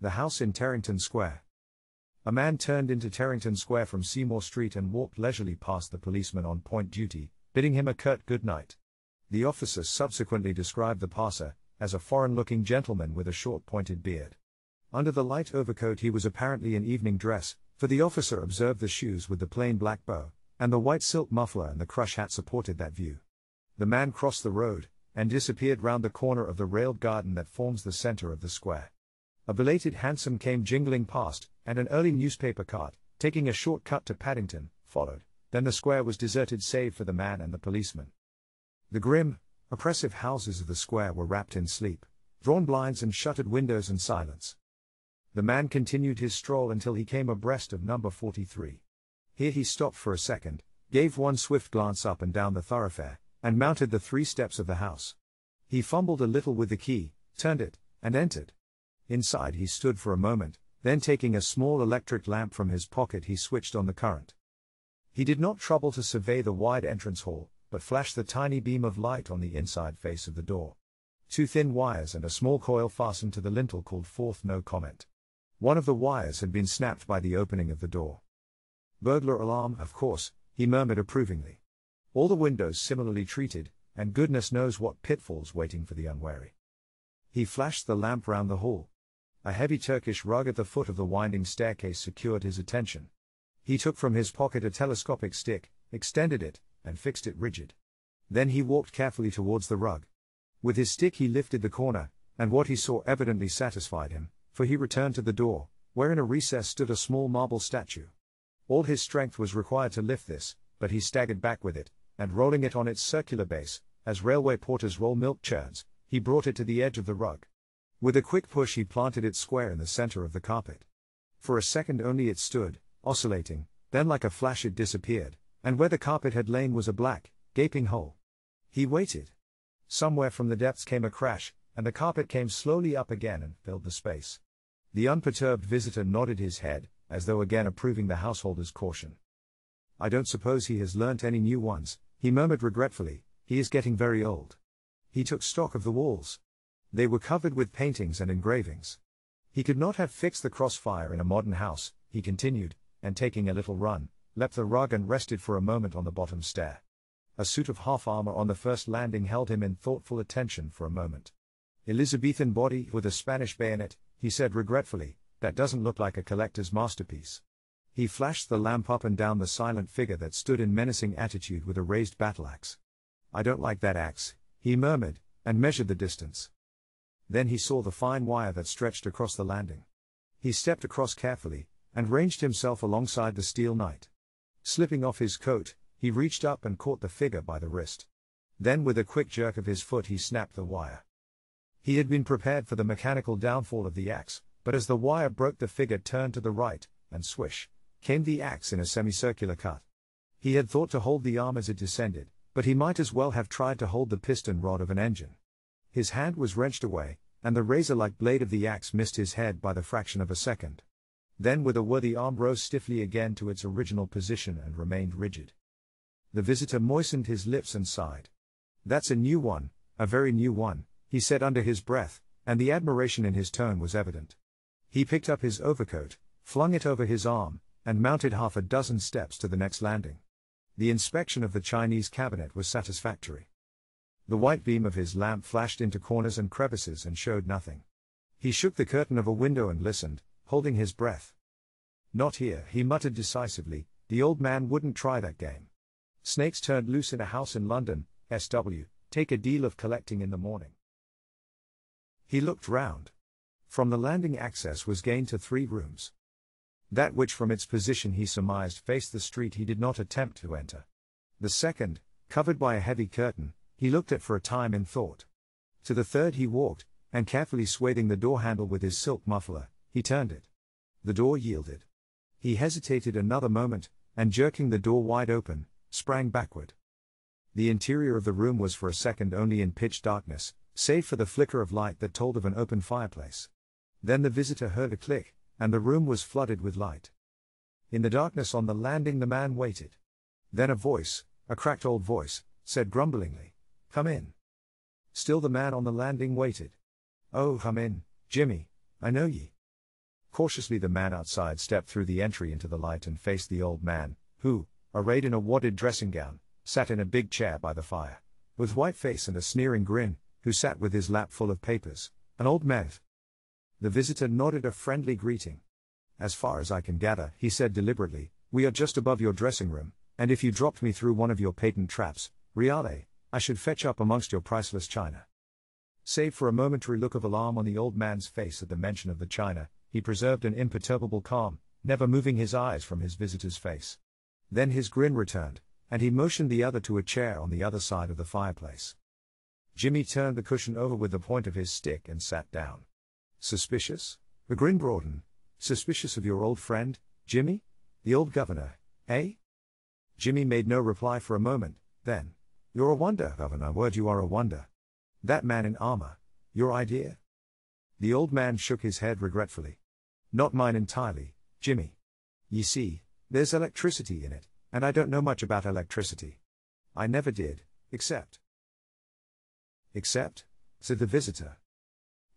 The house in Terrington Square. A man turned into Terrington Square from Seymour Street and walked leisurely past the policeman on point duty, bidding him a curt good night. The officer subsequently described the passer as a foreign looking gentleman with a short pointed beard. Under the light overcoat, he was apparently in evening dress, for the officer observed the shoes with the plain black bow, and the white silk muffler and the crush hat supported that view. The man crossed the road and disappeared round the corner of the railed garden that forms the center of the square. A belated hansom came jingling past, and an early newspaper cart, taking a short cut to Paddington, followed. Then the square was deserted save for the man and the policeman. The grim, oppressive houses of the square were wrapped in sleep, drawn blinds and shuttered windows and silence. The man continued his stroll until he came abreast of number 43. Here he stopped for a second, gave one swift glance up and down the thoroughfare, and mounted the three steps of the house. He fumbled a little with the key, turned it, and entered. Inside he stood for a moment, then taking a small electric lamp from his pocket he switched on the current. He did not trouble to survey the wide entrance hall, but flashed the tiny beam of light on the inside face of the door. Two thin wires and a small coil fastened to the lintel called forth no comment. One of the wires had been snapped by the opening of the door. Burglar alarm, of course, he murmured approvingly. All the windows similarly treated, and goodness knows what pitfalls waiting for the unwary. He flashed the lamp round the hall. A heavy Turkish rug at the foot of the winding staircase secured his attention. He took from his pocket a telescopic stick, extended it, and fixed it rigid. Then he walked carefully towards the rug. With his stick he lifted the corner, and what he saw evidently satisfied him, for he returned to the door, where in a recess stood a small marble statue. All his strength was required to lift this, but he staggered back with it, and rolling it on its circular base, as railway porters roll milk churns, he brought it to the edge of the rug. With a quick push, he planted it square in the center of the carpet. For a second only it stood, oscillating, then like a flash it disappeared, and where the carpet had lain was a black, gaping hole. He waited. Somewhere from the depths came a crash, and the carpet came slowly up again and filled the space. The unperturbed visitor nodded his head, as though again approving the householder's caution. I don't suppose he has learnt any new ones, he murmured regretfully, he is getting very old. He took stock of the walls. They were covered with paintings and engravings. He could not have fixed the crossfire in a modern house, he continued, and taking a little run, leapt the rug and rested for a moment on the bottom stair. A suit of half armor on the first landing held him in thoughtful attention for a moment. Elizabethan body with a Spanish bayonet, he said regretfully, that doesn't look like a collector's masterpiece. He flashed the lamp up and down the silent figure that stood in menacing attitude with a raised battle axe. I don't like that axe, he murmured, and measured the distance. Then he saw the fine wire that stretched across the landing. He stepped across carefully, and ranged himself alongside the steel knight. Slipping off his coat, he reached up and caught the figure by the wrist. Then, with a quick jerk of his foot, he snapped the wire. He had been prepared for the mechanical downfall of the axe, but as the wire broke, the figure turned to the right, and swish, came the axe in a semicircular cut. He had thought to hold the arm as it descended, but he might as well have tried to hold the piston rod of an engine. His hand was wrenched away, and the razor like blade of the axe missed his head by the fraction of a second. Then, with a word, the arm rose stiffly again to its original position and remained rigid. The visitor moistened his lips and sighed. That's a new one, a very new one, he said under his breath, and the admiration in his tone was evident. He picked up his overcoat, flung it over his arm, and mounted half a dozen steps to the next landing. The inspection of the Chinese cabinet was satisfactory. The white beam of his lamp flashed into corners and crevices and showed nothing. He shook the curtain of a window and listened, holding his breath. Not here, he muttered decisively, the old man wouldn't try that game. Snakes turned loose in a house in London, SW, take a deal of collecting in the morning. He looked round. From the landing access was gained to three rooms. That which from its position he surmised faced the street he did not attempt to enter. The second, covered by a heavy curtain, he looked at for a time in thought. To the third he walked, and carefully swathing the door handle with his silk muffler, he turned it. The door yielded. He hesitated another moment, and jerking the door wide open, sprang backward. The interior of the room was for a second only in pitch darkness, save for the flicker of light that told of an open fireplace. Then the visitor heard a click, and the room was flooded with light. In the darkness on the landing, the man waited. Then a voice, a cracked old voice, said grumblingly, Come in. Still the man on the landing waited. Oh, come in, Jimmy, I know ye. Cautiously, the man outside stepped through the entry into the light and faced the old man, who, arrayed in a wadded dressing gown, sat in a big chair by the fire. With white face and a sneering grin, who sat with his lap full of papers, an old Mev. The visitor nodded a friendly greeting. As far as I can gather, he said deliberately, we are just above your dressing room, and if you dropped me through one of your patent traps, Reale, I should fetch up amongst your priceless china. Save for a momentary look of alarm on the old man's face at the mention of the china, he preserved an imperturbable calm, never moving his eyes from his visitor's face. Then his grin returned, and he motioned the other to a chair on the other side of the fireplace. Jimmy turned the cushion over with the point of his stick and sat down. Suspicious? The grin broadened. Suspicious of your old friend, Jimmy? The old governor, eh? Jimmy made no reply for a moment, then. You're a wonder, governor, word you are a wonder. That man in armor. Your idea? The old man shook his head regretfully. Not mine entirely, Jimmy. Ye see, there's electricity in it, and I don't know much about electricity. I never did, except. Except? said the visitor.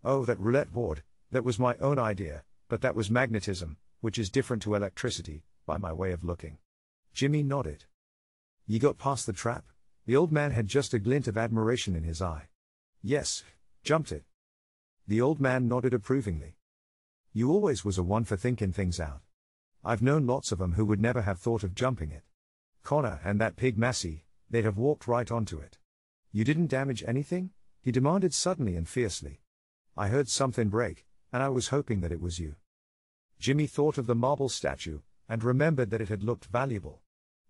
Oh, that roulette board, that was my own idea, but that was magnetism, which is different to electricity, by my way of looking. Jimmy nodded. Ye got past the trap? The old man had just a glint of admiration in his eye. Yes, jumped it. The old man nodded approvingly. You always was a one for thinking things out. I've known lots of 'em who would never have thought of jumping it. Connor and that pig Massey, they'd have walked right onto it. You didn't damage anything? He demanded suddenly and fiercely. I heard something break, and I was hoping that it was you. Jimmy thought of the marble statue, and remembered that it had looked valuable.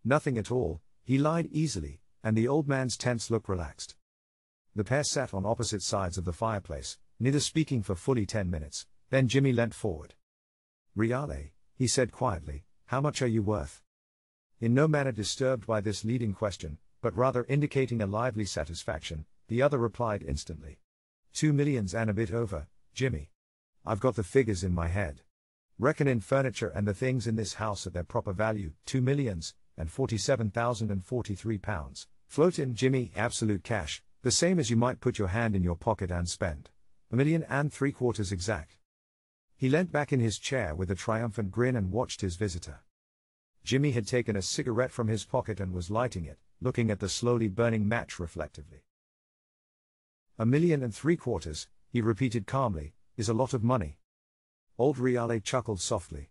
Nothing at all, he lied easily, and the old man's tense look relaxed. The pair sat on opposite sides of the fireplace, neither speaking for fully ten minutes, then Jimmy leant forward. Reale, he said quietly, how much are you worth? In no manner disturbed by this leading question, but rather indicating a lively satisfaction, the other replied instantly. Two millions and a bit over, Jimmy. I've got the figures in my head. Reckon in furniture and the things in this house at their proper value, two millions, and forty-seven thousand and forty-three pounds. Float in, Jimmy, absolute cash, the same as you might put your hand in your pocket and spend. A million and three quarters exact. He leant back in his chair with a triumphant grin and watched his visitor. Jimmy had taken a cigarette from his pocket and was lighting it, looking at the slowly burning match reflectively. A million and three quarters, he repeated calmly, is a lot of money. Old Reale chuckled softly.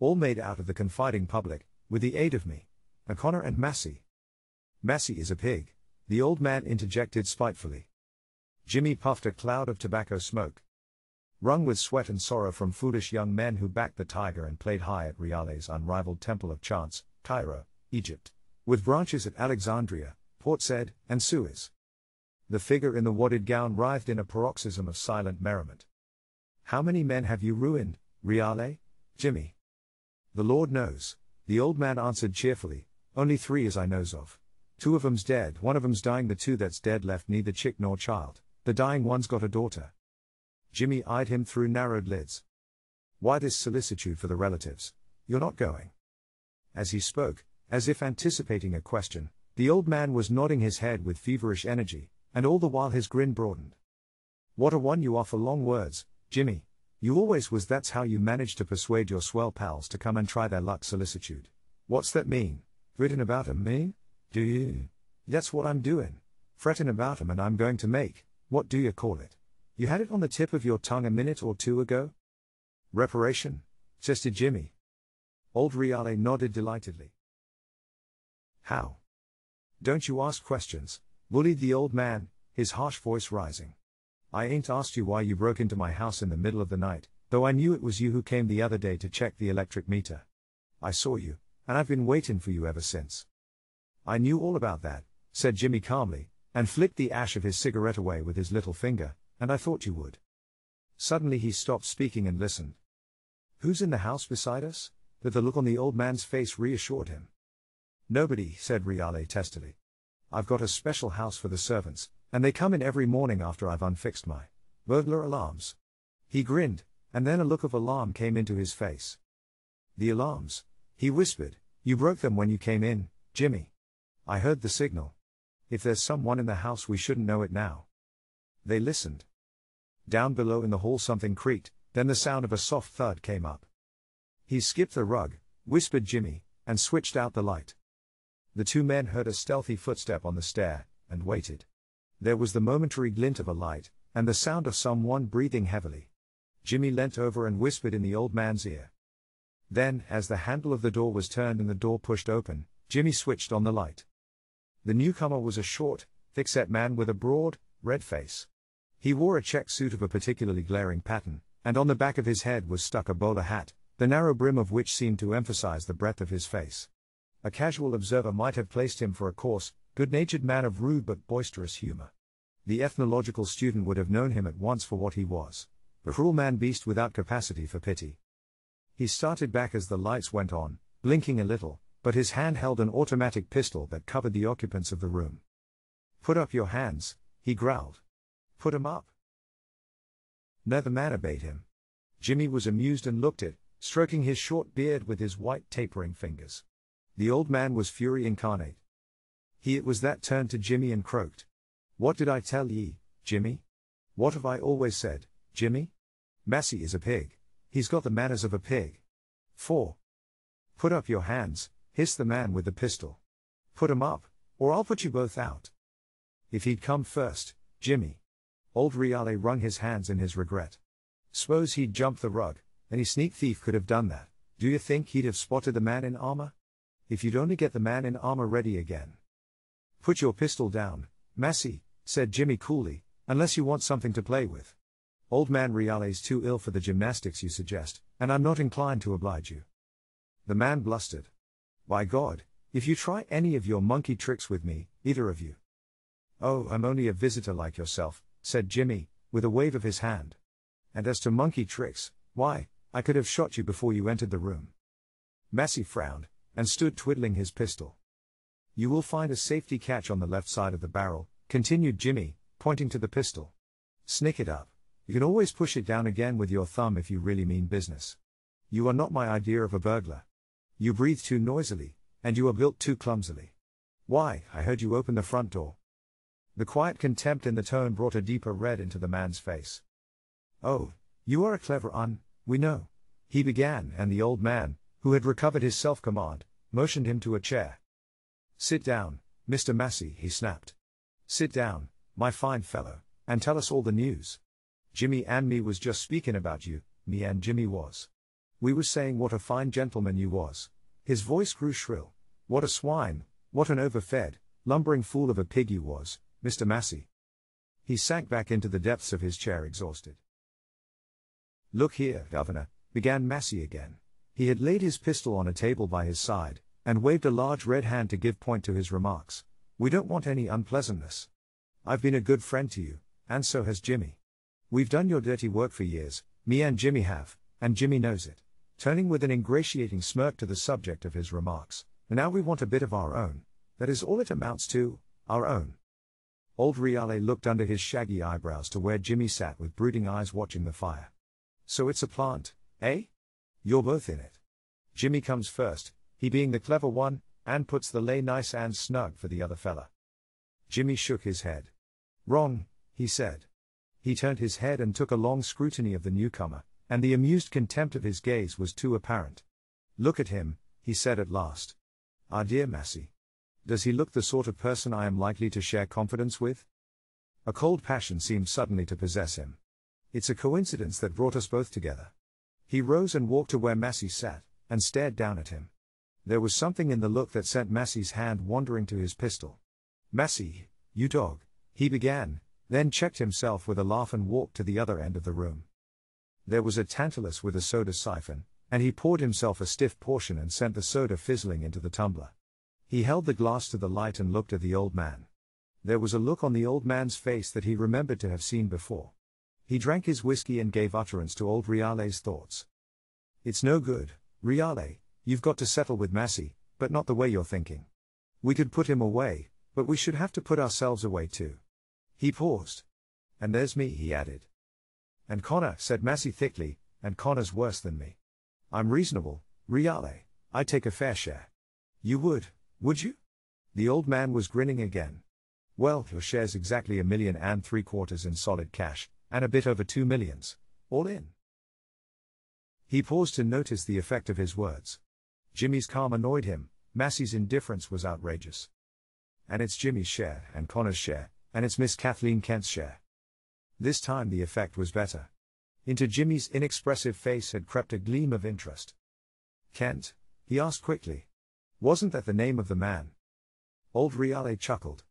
All made out of the confiding public, with the aid of me. O'Connor and Massey. Massey is a pig, the old man interjected spitefully. Jimmy puffed a cloud of tobacco smoke wrung with sweat and sorrow from foolish young men who backed the tiger and played high at Reale's unrivaled temple of chance, Cairo, Egypt, with branches at Alexandria, Port Said, and Suez. The figure in the wadded gown writhed in a paroxysm of silent merriment. How many men have you ruined, Reale? Jimmy. The Lord knows, the old man answered cheerfully, only three as I knows of. Two of 'em's dead, one of 'em's dying, the two that's dead left neither chick nor child, the dying one's got a daughter. Jimmy eyed him through narrowed lids. Why this solicitude for the relatives? You're not going. As he spoke, as if anticipating a question, the old man was nodding his head with feverish energy, and all the while his grin broadened. What a one you are for long words, Jimmy. You always was that's how you managed to persuade your swell pals to come and try their luck solicitude. What's that mean? Written about 'em, me? Do you? That's what I'm doing. Fretting about 'em and I'm going to make, what do you call it? You had it on the tip of your tongue a minute or two ago? Reparation? suggested Jimmy. Old Reale nodded delightedly. How? Don't you ask questions, bullied the old man, his harsh voice rising. I ain't asked you why you broke into my house in the middle of the night, though I knew it was you who came the other day to check the electric meter. I saw you, and I've been waiting for you ever since. I knew all about that, said Jimmy calmly, and flicked the ash of his cigarette away with his little finger, and I thought you would. Suddenly he stopped speaking and listened. Who's in the house beside us? That the look on the old man's face reassured him. Nobody, said Reale testily. I've got a special house for the servants, and they come in every morning after I've unfixed my burglar alarms. He grinned, and then a look of alarm came into his face. The alarms, he whispered, you broke them when you came in, Jimmy. I heard the signal. If there's someone in the house, we shouldn't know it now. They listened. Down below in the hall something creaked, then the sound of a soft thud came up. He skipped the rug, whispered Jimmy, and switched out the light. The two men heard a stealthy footstep on the stair, and waited. There was the momentary glint of a light, and the sound of someone breathing heavily. Jimmy leant over and whispered in the old man's ear. Then, as the handle of the door was turned and the door pushed open, Jimmy switched on the light. The newcomer was a short, thick-set man with a broad, red face. He wore a check suit of a particularly glaring pattern, and on the back of his head was stuck a bowler hat, the narrow brim of which seemed to emphasize the breadth of his face. A casual observer might have placed him for a coarse, good natured man of rude but boisterous humor. The ethnological student would have known him at once for what he was a cruel man beast without capacity for pity. He started back as the lights went on, blinking a little, but his hand held an automatic pistol that covered the occupants of the room. Put up your hands, he growled. Put 'em up. Neither man obeyed him. Jimmy was amused and looked at stroking his short beard with his white tapering fingers. The old man was fury incarnate. He it was that turned to Jimmy and croaked. What did I tell ye, Jimmy? What have I always said, Jimmy? Massey is a pig. He's got the manners of a pig. 4. Put up your hands, hissed the man with the pistol. Put 'em up, or I'll put you both out. If he'd come first, Jimmy. Old Reale wrung his hands in his regret. Suppose he'd jumped the rug, any sneak thief could have done that. Do you think he'd have spotted the man in armor? If you'd only get the man in armor ready again. Put your pistol down, Massey, said Jimmy coolly, unless you want something to play with. Old man Reale's too ill for the gymnastics you suggest, and I'm not inclined to oblige you. The man blustered. By God, if you try any of your monkey tricks with me, either of you. Oh, I'm only a visitor like yourself, said Jimmy, with a wave of his hand. And as to monkey tricks, why, I could have shot you before you entered the room. Massey frowned, and stood twiddling his pistol. You will find a safety catch on the left side of the barrel, continued Jimmy, pointing to the pistol. Snick it up. You can always push it down again with your thumb if you really mean business. You are not my idea of a burglar. You breathe too noisily, and you are built too clumsily. Why, I heard you open the front door. The quiet contempt in the tone brought a deeper red into the man's face. Oh, you are a clever un, we know. He began, and the old man, who had recovered his self command, motioned him to a chair. Sit down, Mr. Massey, he snapped. Sit down, my fine fellow, and tell us all the news. Jimmy and me was just speaking about you, me and Jimmy was. We was saying what a fine gentleman you was. His voice grew shrill. What a swine, what an overfed, lumbering fool of a pig you was, Mr. Massey. He sank back into the depths of his chair exhausted. Look here, Governor, began Massey again. He had laid his pistol on a table by his side, and waved a large red hand to give point to his remarks. We don't want any unpleasantness. I've been a good friend to you, and so has Jimmy. We've done your dirty work for years, me and Jimmy have, and Jimmy knows it. Turning with an ingratiating smirk to the subject of his remarks, now we want a bit of our own. That is all it amounts to, our own. Old Reale looked under his shaggy eyebrows to where Jimmy sat with brooding eyes watching the fire. So it's a plant, eh? You're both in it. Jimmy comes first, he being the clever one, and puts the lay nice and snug for the other fella. Jimmy shook his head. Wrong, he said. He turned his head and took a long scrutiny of the newcomer, and the amused contempt of his gaze was too apparent. Look at him, he said at last. Ah, dear Massey. Does he look the sort of person I am likely to share confidence with? A cold passion seemed suddenly to possess him. It's a coincidence that brought us both together. He rose and walked to where Massey sat, and stared down at him. There was something in the look that sent Massey's hand wandering to his pistol. Massey, you dog, he began, then checked himself with a laugh and walked to the other end of the room. There was a Tantalus with a soda siphon, and he poured himself a stiff portion and sent the soda fizzling into the tumbler. He held the glass to the light and looked at the old man. There was a look on the old man's face that he remembered to have seen before. He drank his whiskey and gave utterance to old Reale's thoughts. It's no good, Reale, you've got to settle with Massey, but not the way you're thinking. We could put him away, but we should have to put ourselves away too. He paused. And there's me, he added. And Connor, said Massey thickly, and Connor's worse than me. I'm reasonable, Reale, I'd take a fair share. You would, would you? The old man was grinning again. Well, your share's exactly a million and three quarters in solid cash, and a bit over two millions, all in. He paused to notice the effect of his words. Jimmy's calm annoyed him, Massey's indifference was outrageous. And it's Jimmy's share, and Connor's share, and it's Miss Kathleen Kent's share. This time the effect was better. Into Jimmy's inexpressive face had crept a gleam of interest. Kent? he asked quickly. Wasn't that the name of the man? Old Reale chuckled.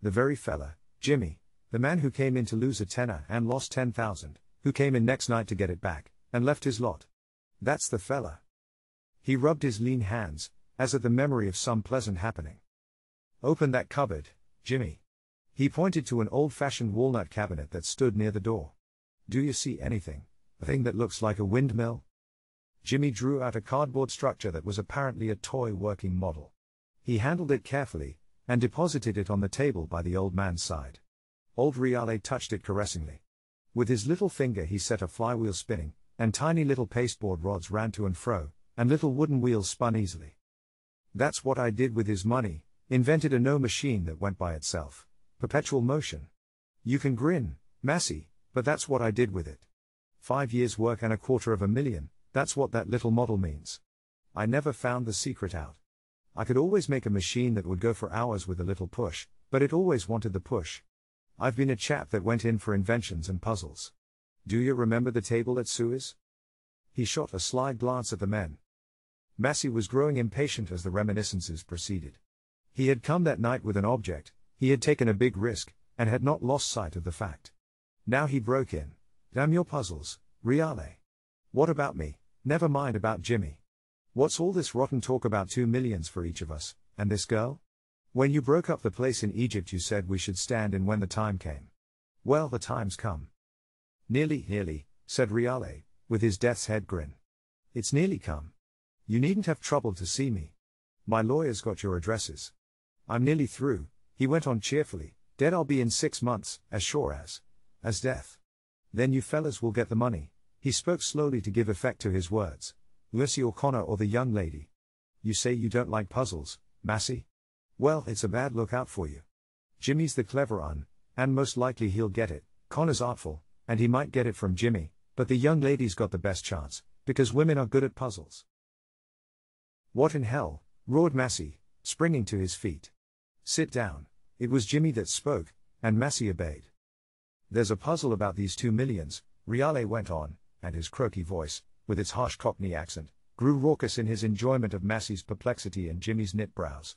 The very fella, Jimmy, the man who came in to lose a tenner and lost 10,000, who came in next night to get it back, and left his lot. That's the fella. He rubbed his lean hands, as at the memory of some pleasant happening. Open that cupboard, Jimmy. He pointed to an old fashioned walnut cabinet that stood near the door. Do you see anything? A thing that looks like a windmill? Jimmy drew out a cardboard structure that was apparently a toy working model. He handled it carefully, and deposited it on the table by the old man's side. Old Reale touched it caressingly. With his little finger he set a flywheel spinning, and tiny little pasteboard rods ran to and fro, and little wooden wheels spun easily. That's what I did with his money, invented a no machine that went by itself. Perpetual motion. You can grin, Massey, but that's what I did with it. Five years' work and a quarter of a million, that's what that little model means. I never found the secret out. I could always make a machine that would go for hours with a little push, but it always wanted the push. I've been a chap that went in for inventions and puzzles. Do you remember the table at Suez? He shot a sly glance at the men. Massey was growing impatient as the reminiscences proceeded. He had come that night with an object, he had taken a big risk, and had not lost sight of the fact. Now he broke in. Damn your puzzles, Reale. What about me? Never mind about Jimmy. What's all this rotten talk about two millions for each of us, and this girl? When you broke up the place in Egypt, you said we should stand in when the time came. Well, the time's come. Nearly, nearly, said Reale, with his death's head grin. It's nearly come. You needn't have troubled to see me. My lawyer's got your addresses. I'm nearly through, he went on cheerfully, dead I'll be in six months, as sure as. as death. Then you fellas will get the money. He spoke slowly to give effect to his words. Lucy O'Connor or the young lady. You say you don't like puzzles, Massey? Well, it's a bad lookout for you. Jimmy's the clever un, and most likely he'll get it. Connor's artful, and he might get it from Jimmy, but the young lady's got the best chance, because women are good at puzzles. What in hell? roared Massey, springing to his feet. Sit down. It was Jimmy that spoke, and Massey obeyed. There's a puzzle about these two millions, Reale went on, and his croaky voice, with its harsh Cockney accent, grew raucous in his enjoyment of Massey's perplexity and Jimmy's knit brows.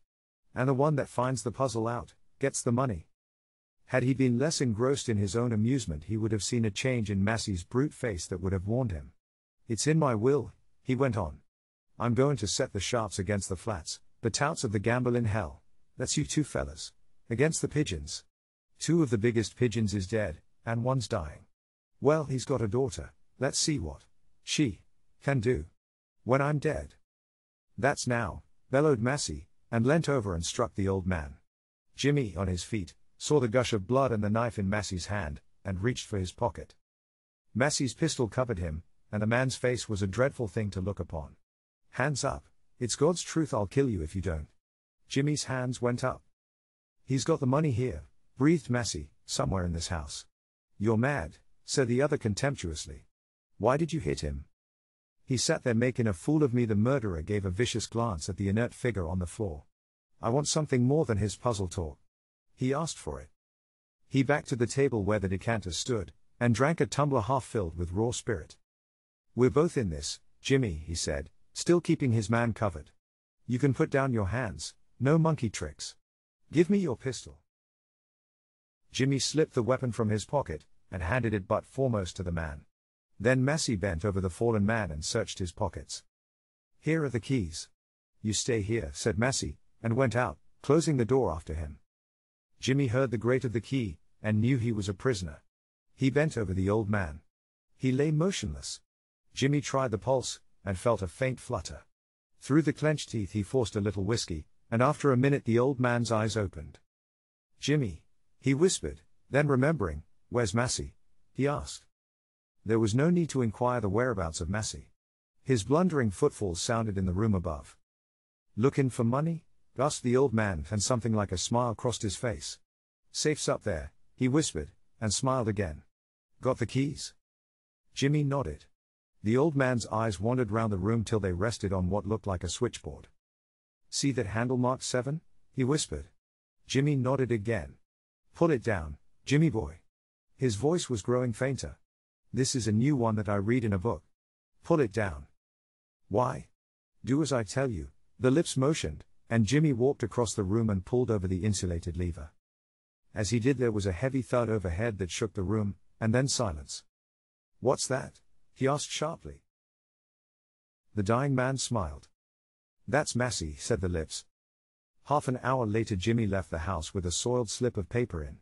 And the one that finds the puzzle out, gets the money. Had he been less engrossed in his own amusement, he would have seen a change in Massey's brute face that would have warned him. It's in my will, he went on. I'm going to set the sharps against the flats, the touts of the gamble in hell. That's you two fellas. Against the pigeons. Two of the biggest pigeons is dead, and one's dying. Well, he's got a daughter, let's see what. She can do. When I'm dead. That's now, bellowed Massey, and leant over and struck the old man. Jimmy, on his feet, saw the gush of blood and the knife in Massey's hand, and reached for his pocket. Massey's pistol covered him, and the man's face was a dreadful thing to look upon. Hands up, it's God's truth, I'll kill you if you don't. Jimmy's hands went up. He's got the money here, breathed Massey, somewhere in this house. You're mad, said the other contemptuously. Why did you hit him? He sat there making a fool of me. The murderer gave a vicious glance at the inert figure on the floor. I want something more than his puzzle talk. He asked for it. He backed to the table where the decanter stood, and drank a tumbler half filled with raw spirit. We're both in this, Jimmy, he said, still keeping his man covered. You can put down your hands, no monkey tricks. Give me your pistol. Jimmy slipped the weapon from his pocket, and handed it butt foremost to the man. Then Massey bent over the fallen man and searched his pockets. Here are the keys. You stay here, said Massey, and went out, closing the door after him. Jimmy heard the grate of the key, and knew he was a prisoner. He bent over the old man. He lay motionless. Jimmy tried the pulse, and felt a faint flutter. Through the clenched teeth he forced a little whiskey, and after a minute the old man's eyes opened. Jimmy, he whispered, then remembering, where's Massey? he asked. There was no need to inquire the whereabouts of Massey. His blundering footfalls sounded in the room above. Lookin' for money? asked the old man, and something like a smile crossed his face. Safe's up there, he whispered, and smiled again. Got the keys? Jimmy nodded. The old man's eyes wandered round the room till they rested on what looked like a switchboard. See that handle marked 7? he whispered. Jimmy nodded again. Pull it down, Jimmy boy. His voice was growing fainter. This is a new one that I read in a book. Pull it down. Why? Do as I tell you, the lips motioned, and Jimmy walked across the room and pulled over the insulated lever. As he did, there was a heavy thud overhead that shook the room, and then silence. What's that? He asked sharply. The dying man smiled. That's Massey, said the lips. Half an hour later, Jimmy left the house with a soiled slip of paper in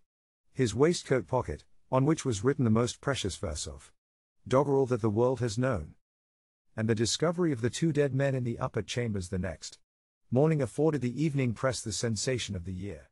his waistcoat pocket, on which was written the most precious verse of doggerel that the world has known. And the discovery of the two dead men in the upper chambers the next morning afforded the evening press the sensation of the year.